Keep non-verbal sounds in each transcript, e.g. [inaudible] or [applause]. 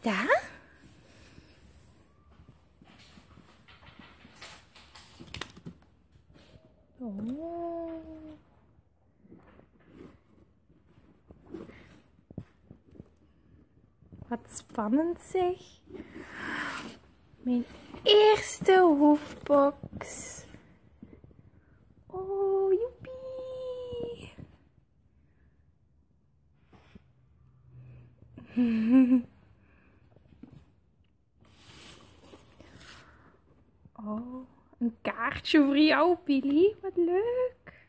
dat? Oh. Wat spannend zeg. Mijn eerste hoefbox. Oh, joepie. [laughs] Oh, een kaartje voor jou, Billy. Wat leuk.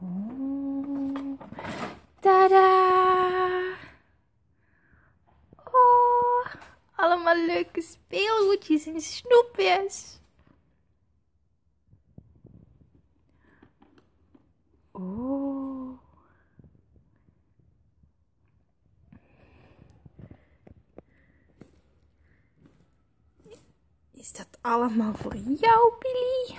Oh, tada! Oh, allemaal leuke speelgoedjes en snoepjes. Is dat allemaal voor jou, Billy?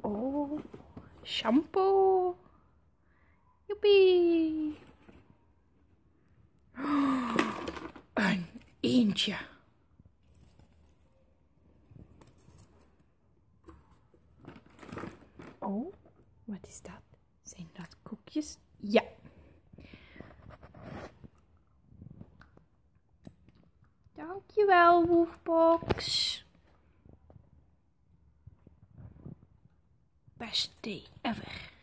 Oh, shampoo. Joepie. Een eentje. Oh, wat is dat? Zijn dat koekjes? Ja. Dankjewel, Woofbox. Best day ever.